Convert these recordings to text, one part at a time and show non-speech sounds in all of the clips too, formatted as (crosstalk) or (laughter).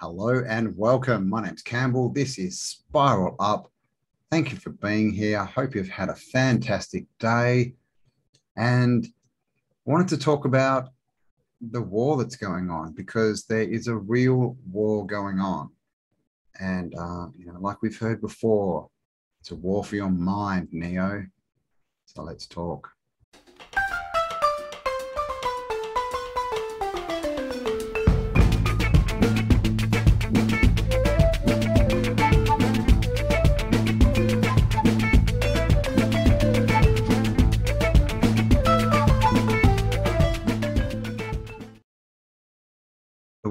Hello and welcome. My name's Cambell. This is Spiral Up. Thank you for being here. I hope you've had a fantastic day. And wanted to talk about the war that's going on because there is a real war going on. And, uh, you know, like we've heard before, it's a war for your mind, Neo. So let's talk.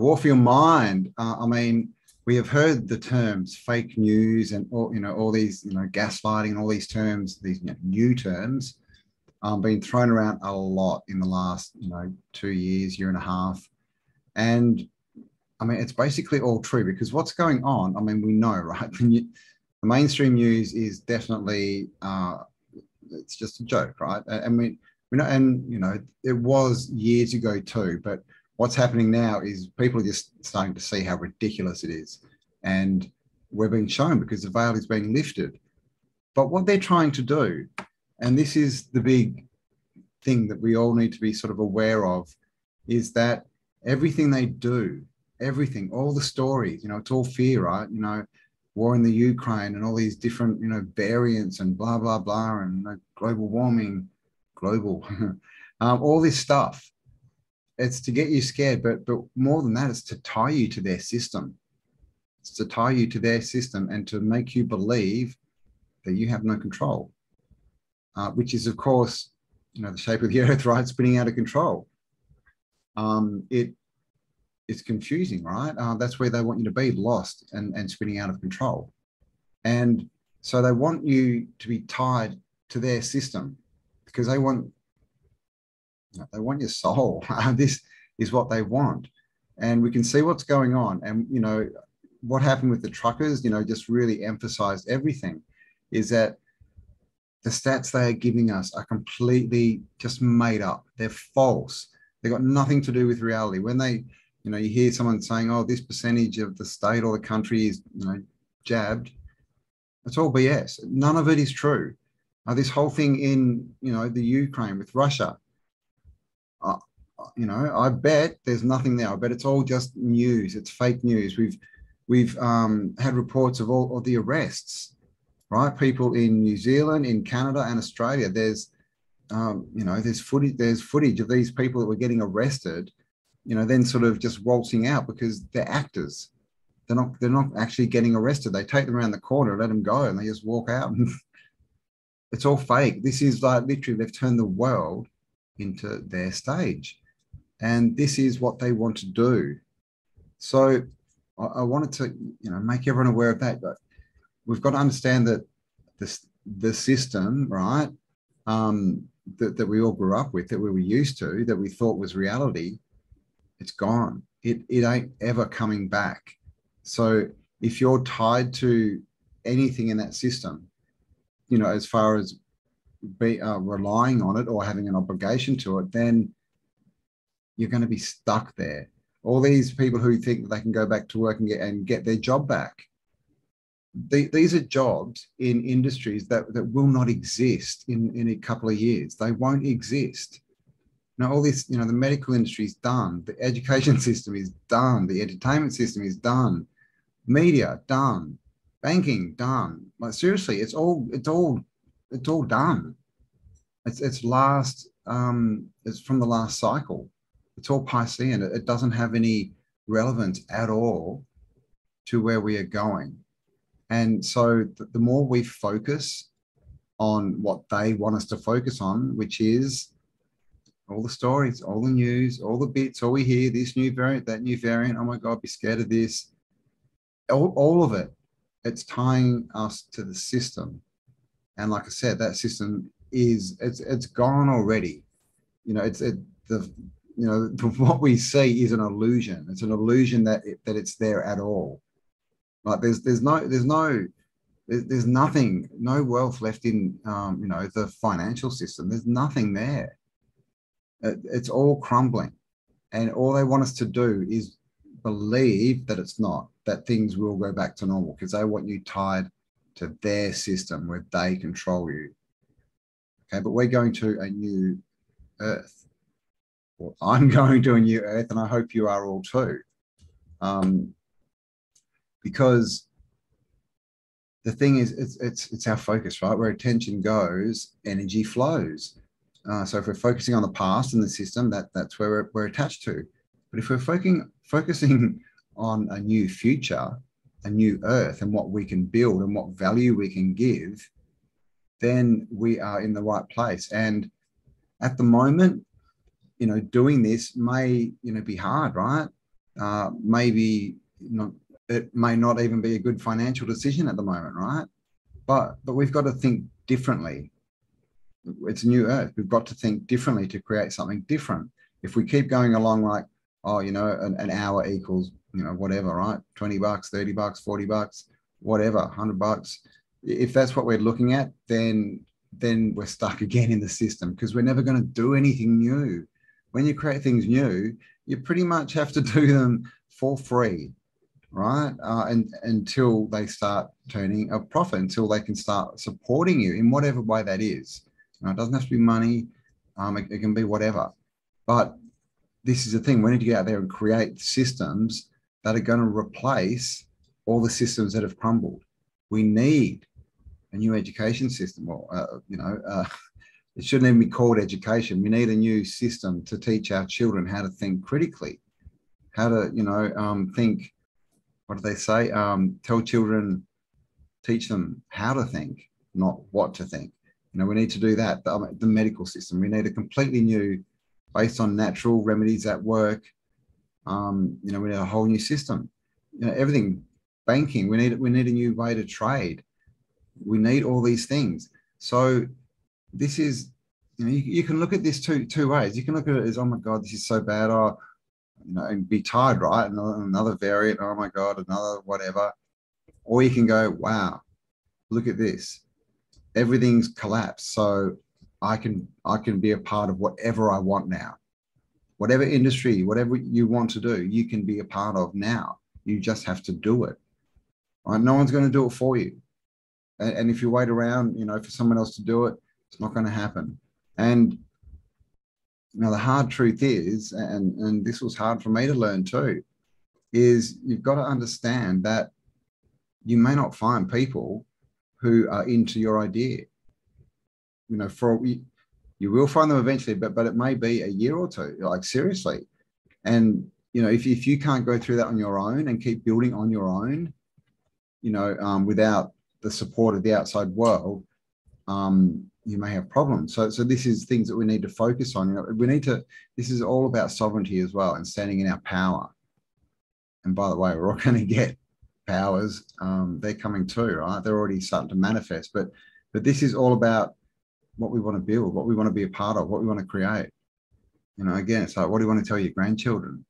War for your mind. Uh, I mean, we have heard the terms fake news and all, you know, all these, you know, gaslighting and all these terms, these you know, new terms, um, being thrown around a lot in the last, you know, two years, year and a half. And I mean, it's basically all true because what's going on, I mean, we know, (laughs) right? the mainstream news is definitely, uh, it's just a joke, right? And we, we know, and, you know, it was years ago too, but what's happening now is people are just starting to see how ridiculous it is. And we're being shown because the veil is being lifted. But what they're trying to do, and this is the big thing that we all need to be sort of aware of, is that everything they do, everything, all the stories, you know, it's all fear, right? You know, war in the Ukraine and all these different, you know, variants and blah, blah, blah, and you know, global warming, global, (laughs) um, all this stuff it's to get you scared, but but more than that, it's to tie you to their system. It's to tie you to their system and to make you believe that you have no control, uh, which is of course, you know, the shape of the (laughs) earth, right, spinning out of control. Um, it it's confusing, right? Uh, that's where they want you to be, lost and and spinning out of control, and so they want you to be tied to their system because they want they want your soul. (laughs) this is what they want. And we can see what's going on. And, you know, what happened with the truckers, you know, just really emphasized everything is that the stats they are giving us are completely just made up. They're false. They've got nothing to do with reality. When they, you know, you hear someone saying, oh, this percentage of the state or the country is, you know, jabbed, it's all BS. None of it is true. Uh, this whole thing in, you know, the Ukraine with Russia, uh, you know, I bet there's nothing there. I bet it's all just news. It's fake news. We've we've um, had reports of all of the arrests, right? People in New Zealand, in Canada, and Australia. There's um, you know, there's footage. There's footage of these people that were getting arrested. You know, then sort of just waltzing out because they're actors. They're not. They're not actually getting arrested. They take them around the corner, let them go, and they just walk out. (laughs) it's all fake. This is like literally they've turned the world into their stage. And this is what they want to do. So I, I wanted to, you know, make everyone aware of that. But we've got to understand that this the system, right, um, that, that we all grew up with, that we were used to, that we thought was reality, it's gone. It, it ain't ever coming back. So if you're tied to anything in that system, you know, as far as be uh, relying on it or having an obligation to it, then you're going to be stuck there. All these people who think they can go back to work and get and get their job back. The, these are jobs in industries that, that will not exist in, in a couple of years. They won't exist. Now, all this, you know, the medical industry is done, the education (laughs) system is done, the entertainment system is done, media done, banking done. Like seriously, it's all it's all it's all done. It's it's last um, it's from the last cycle. It's all Piscean. It, doesn't have any relevance at all to where we are going. And so the, the more we focus on what they want us to focus on, which is all the stories, all the news, all the bits, all we hear, this new variant, that new variant, oh my God, be scared of this. All, all of it, it's tying us to the system. And like I said, that system is it's it's gone already. You know, it's it, the you know (laughs) what we see is an illusion. It's an illusion that it, that it's there at all. Like there's there's no there's no there's, there's nothing no wealth left in um, you know the financial system. There's nothing there. It, it's all crumbling, and all they want us to do is believe that it's not, that things will go back to normal because they want you tied to their system where they control you. Okay, but we're going to a new earth. Well, I'm going to a new earth, and I hope you are all too. Um, because the thing is, it's, it's, it's our focus, right? Where attention goes, energy flows. Uh, so if we're focusing on the past and the system, that, that's where we're, we're attached to. But if we're focusing, focusing (laughs) on a new future, a new earth, and what we can build and what value we can give, then we are in the right place. And at the moment, you know, doing this may, you know, be hard, right? Uh, maybe not, it may not even be a good financial decision at the moment, right? But but we've got to think differently. It's new earth. We've got to think differently to create something different. If we keep going along like, oh, you know, an, an hour equals, you know, whatever, right? 20 bucks, 30 bucks, 40 bucks, whatever, 100 bucks. If that's what we're looking at, then then we're stuck (laughs) again in the system because we're never going to do anything new. When you create things new, you pretty much have to (laughs) do them for free, right? Uh, and until they start turning a profit, until they can start supporting you in whatever way that is. Now, it doesn't have to be money. Um, it, it can be whatever. But this is the thing. We need to get out there and create systems that are going to replace all the systems that have crumbled. We need a new education system, or uh, you know, uh, it shouldn't even be called education. We need a new system to teach our children how to think critically, how to, you know, um, think. What do they say? Um, tell children, teach them how to think, not what to think. You know, we need to do that. The, the medical system, we need a completely new, based on natural remedies that work. Um, you know, we need a whole new system. You know, everything, banking. We need we need a new way to trade. We need all these things. So this is, you know, you, you, can look at this two two ways. You can look at it as, oh my God, this is so bad. Oh, you know, and be tired, right? Another, another variant. Oh my God, another whatever. Or you can go, wow, look at this. Everything's collapsed. So I can I can be a part of whatever I want now. Whatever industry, whatever you want to do, you can be a part of now. You just have to do it. Right? No one's going to do it for you. And, and if you wait around, you know, for someone else to do it, it's not going to happen. And you the hard truth is, and, and this was hard for me to learn too, is you've got to understand that you may not find people who are into your idea. You know, for you will find them eventually, but but it may be a year or two. Like seriously, and you know, if if you can't go through that on your own and keep building on your own, you know, um, without the support of the outside world, um, you may have problems. So, so this is things that we need to focus on. You know, we need to. This is all about sovereignty as well and standing in our power. And by the way, we're all (laughs) going to get powers. Um, they're coming too, right? They're already starting to manifest. But, but this is all about what we want to build, what we want to be a part of, what we want to create. You know, again, it's like, what do you want to tell your grandchildren?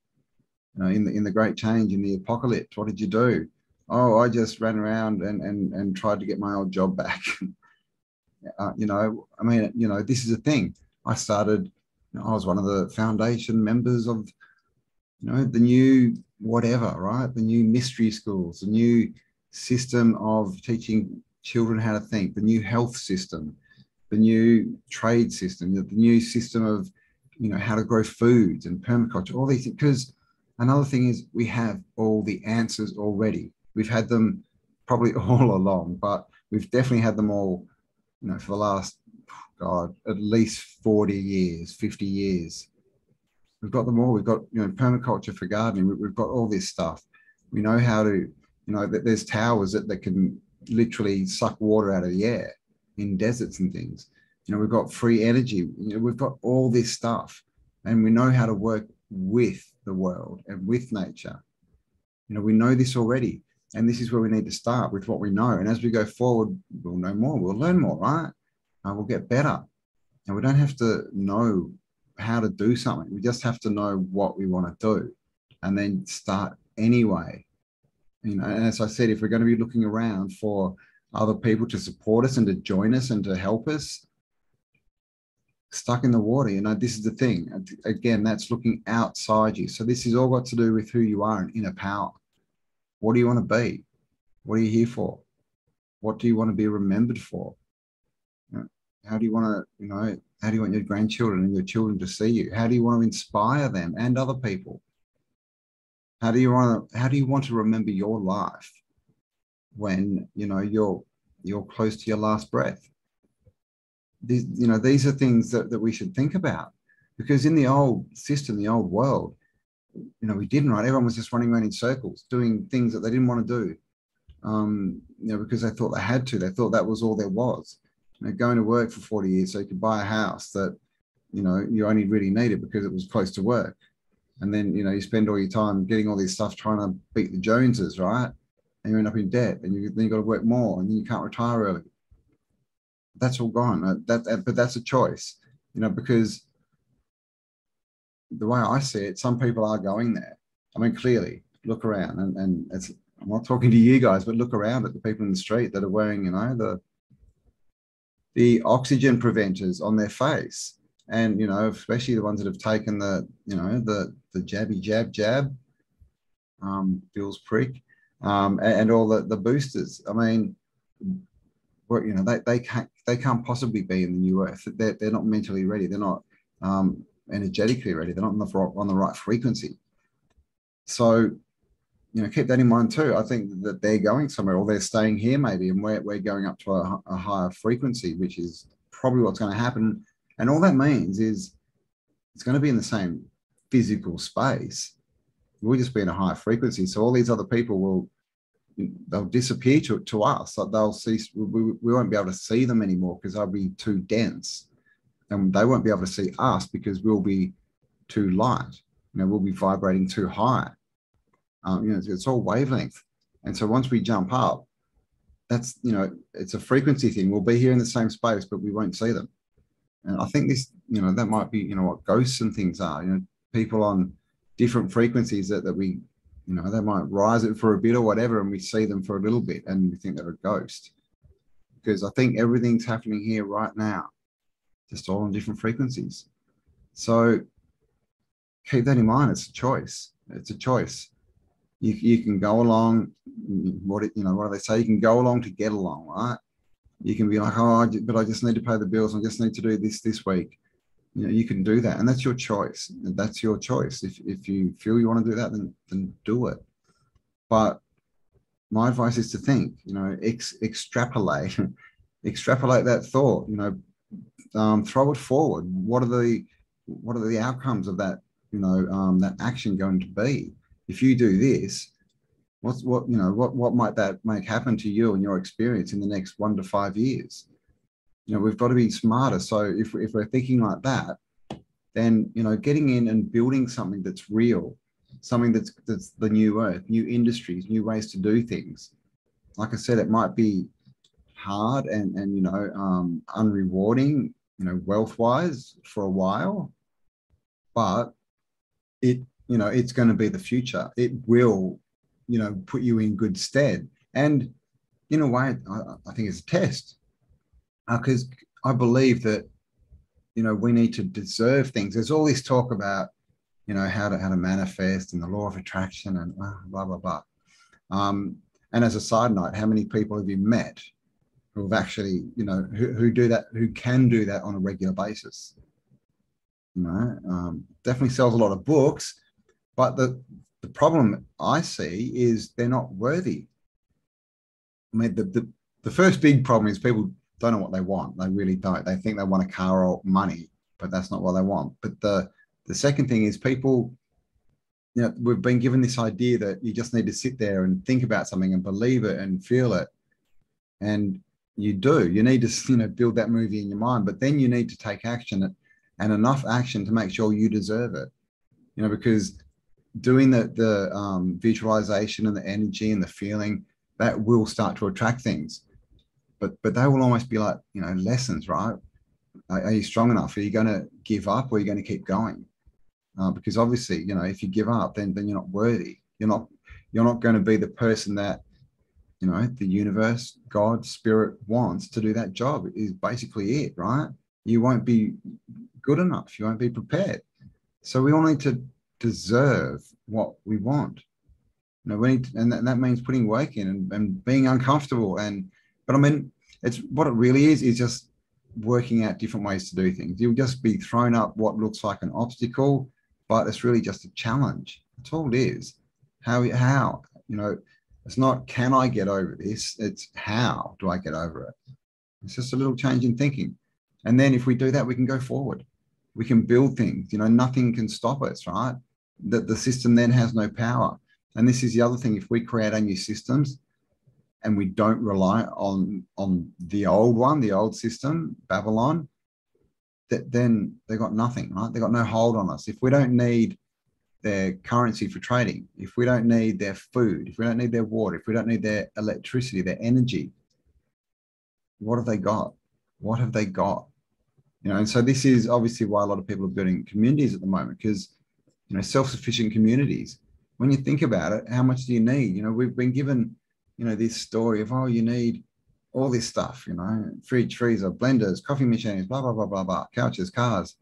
You know, in the in the great change, in the apocalypse, what did you do? Oh, I just ran around and and and tried to get my old job back. (laughs) Uh, you know, I mean, you know, this is a thing. I started, you know, I was one of the foundation members of, you know, the new whatever, right? The new mystery schools, the new system of teaching children how to think, the new health system, the new trade system, the new system of, you know, how to grow foods and permaculture, all these Because another thing is we have all the answers already. We've had them probably (laughs) all along, but we've definitely had them all you know, for the last, God, at least 40 years, 50 years. We've got them all. We've got, you know, permaculture for gardening. We've got all this stuff. We know how to, you know, that there's towers that, that can literally suck water out of the air in deserts and things. You know, we've got free energy. You know, we've got all this stuff and we know how to work with the world and with nature. You know, we know this already. And this is where we need to start with what we know. And as we go forward, we'll know more, we'll learn more, right? And we'll get better. And we don't have to know how to do something. We just have to know what we want to do and then start anyway. You know, and as I said, if we're going to be looking around for other people to support us and to join us and to help us, stuck in the water. You know, this is the thing. Again, that's looking outside you. So this has all got to do with who you are and inner power. What do you want to be? What are you here for? What do you want to be remembered for? How do you want to, you know, how do you want your grandchildren and your children to see you? How do you want to inspire them and other people? How do you want to, how do you want to remember your life when, you know, you're you're close to your last breath? These, you know, these are things that, that we should think about because in the old system, the old world, you know, we didn't, right? Everyone was just running around in circles, doing things that they didn't want to do, um, you know, because they thought they had to. They thought that was all there was. You know, going to work for 40 years so you could buy a house that, you know, you only really needed because it was close to work. And then, you know, you spend all your time getting all this stuff trying to beat the Joneses, right? And you end up in debt and you, then you got to work more and then you can't retire early. That's all gone. That, that, but that's a choice, you know, because the way I see it, some people are going there. I mean, clearly, look around, and, and it's I'm not talking to you guys, but look around at the people in the street that are wearing, you know, the the oxygen preventers on their face, and you know, especially the ones that have taken the, you know, the the jabby jab jab, um, Bill's prick, um, and, and all the the boosters. I mean, you know, they, they can't they can't possibly be in the new earth. They're, they're not mentally ready. They're not um, energetically ready. They're not on the, on the right frequency. So, you know, keep that in mind too. I think that they're going somewhere or they're staying here maybe, and we're, we're going up to a, a higher frequency, which is probably what's going to happen. And all that means is it's going to be in the same physical space. We'll just be in a higher frequency. So all these other people will they'll disappear to, to us. Like they'll cease. We, we won't be able to see them anymore because they'll be too dense and they won't be able to see us because we'll be too light. You know, we'll be vibrating too high. Um, you know, it's, it's all wavelength. And so once we jump up, that's you know, it's a frequency thing. We'll be here in the same space, but we won't see them. And I think this, you know, that might be, you know, what ghosts and things are. You know, people on different frequencies that, that we, you know, they might rise it for a bit or whatever, and we see them for a little bit, and we think they're a ghost. Because I think everything's happening here right now just all on different frequencies. So keep that in mind. It's a choice. It's a choice. You, you can go along. What you know? What do they say? You can go along to get along, right? You can be like, oh, but I just need to pay the bills. I just need to do this this week. You know, you can do that, and that's your choice. That's your choice. If if you feel you want to do that, then then do it. But my advice is to think. You know, ex, extrapolate, (laughs) extrapolate that thought. You know, um, throw it forward. What are the what are the outcomes of that you know um, that action going to be? If you do this, what's what you know what what might that make happen to you and your experience in the next one to five years? You know we've got to be smarter. So if if we're thinking like that, then you know getting in and building something that's real, something that's that's the new earth, new industries, new ways to do things. Like I said, it might be hard and and you know um, unrewarding you know, wealth wise for a while, but it, you know, it's going to be the future. It will, you know, put you in good stead. And in a way, I, I think it's a test because uh, I believe that, you know, we need to deserve things. There's all this talk about, you know, how to how to manifest and the law of attraction and blah blah blah. Um, and as a side note, how many people have you met who've actually, you know, who, who do that, who can do that on a regular basis. You know, um, definitely sells a lot of books, but the the problem I see is they're not worthy. I mean, the, the, the first big problem is people don't know what they want. They really don't. They think they want a car or money, but that's not what they want. But the the second thing is people, you know, we've been given this idea that you just need to sit there and think about something and believe it and feel it. And you do. You need to, (laughs) you know, build that movie in your mind, but then you need to take action and enough action to make sure you deserve it. You know, because doing the the um, visualization and the energy and the feeling that will start to attract things, but but they will almost be like you know lessons, right? Are, you strong enough? Are you going to give up or are you going to keep going? Uh, because obviously, you know, if you give up, then then you're not worthy. You're not you're not going to be the person that you know the universe god spirit wants to do that job is basically it right you won't be good enough. You won't be prepared. So we all need to deserve what we want. You know, we need, to, and, that, and that means putting work in and, and being uncomfortable. And but I mean, it's what it really is is just working out different ways to do things. You'll just be thrown up what looks like an obstacle, but it's really just a challenge. That's all it is. How how you know, it's not can I get over this? It's how do I get over it? It's just a little change in thinking. And then if we do that, we can go forward. We can build things. You know, nothing can stop us, right? That the system then has no power. And this is the other thing. If we create our new systems and we don't rely on on the old one, the old system, Babylon, that then they got nothing, right? They got no hold on us. If we don't need their currency for trading, if we don't need their food, if we don't need their water, if we don't need their electricity, their energy, what have they got? What have they got? You know, and so this is obviously why a lot of people are building communities at the moment because you know self-sufficient communities. When you think about it, how much do you need? You know, we've been given you know this story of oh, you need all this stuff. You know, fridge, freezer, blenders, coffee machines, blah blah blah blah blah, couches, cars,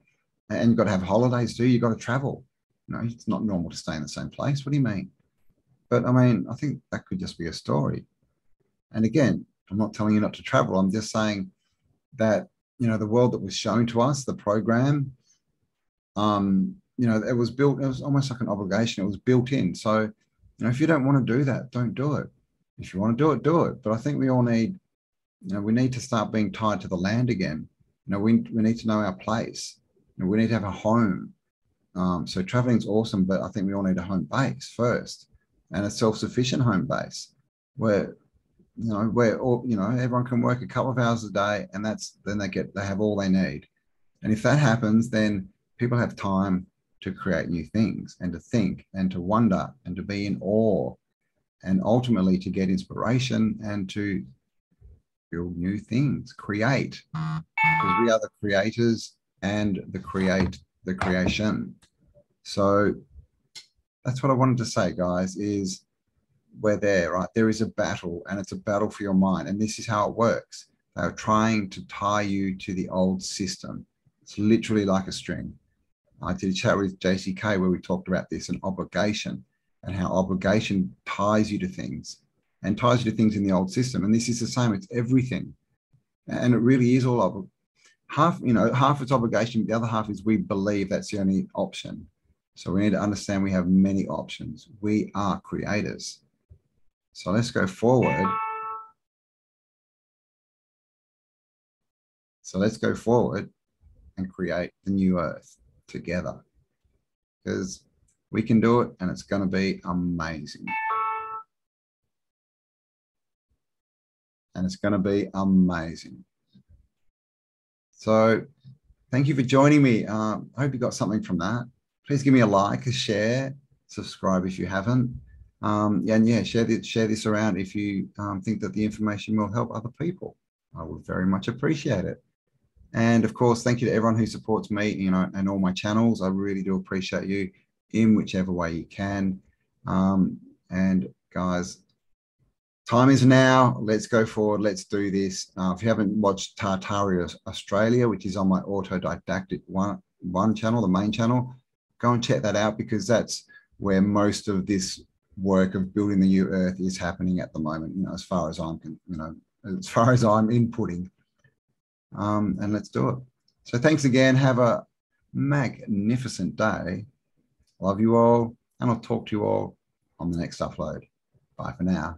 and you've got to have holidays too. You've got to travel. Know, it's not normal to stay in the same place. What do you mean? But I mean, I think that could just be a story. And again, I'm not telling you not to travel. I'm just saying that you know the world that was shown to us, the program, um, you know, it was built. It was almost like an obligation. It was built in. So, you know, if you don't want to do that, don't do it. If you want to do it, do it. But I think we all need, you know, we need to start being tied to the land again. You know, we we need to know our place. You know, we need to have a home. Um, so is awesome, but I think we all need a home base first, and a self-sufficient home base where you know, where all, you know everyone can work a couple of hours a day, and that's then they get they have all they need. And if that happens, then people have time to create new things and to think and to wonder and to be in awe and ultimately to get inspiration and to build new things, create. Because we are the creators and the create the creation. So that's what I wanted to say, guys, is we're there, right? There is a battle and it's a battle for your mind. And this is how it works. They are trying to tie you to the old system. It's literally like a string. I did a chat with JC Kay where we talked about this and obligation and how obligation ties you to things and ties you to things in the old system. And this is the same, it's everything. And it really is all of half, you know, half it's obligation, the other half is we believe that's the only option. So we need to understand we have many options. We are creators. So let's go forward. So let's go forward and create the new earth together because we can do it and it's going to be amazing. And it's going to be amazing. So thank you for joining me. Um, I hope you got something from that. Please give me a like, a share, subscribe if you haven't. Um, and yeah, share this, share this around if you um, think that the information will help other people. I would very much appreciate it. And of course, thank you to everyone who supports me, you know, and all my channels. I really do appreciate you in whichever way you can. Um, and guys, time is now. Let's go forward. Let's do this. Uh, if you haven't watched Tartaria Australia, which is on my autodidactic one, one channel, the main channel, go and check that out because that's where most of this work of building the new earth is happening at the moment, you know, as far as I'm, you know, as far as I'm inputting. Um, and let's do it. So thanks again. Have a magnificent day. Love you all. And I'll talk to you all on the next upload. Bye for now.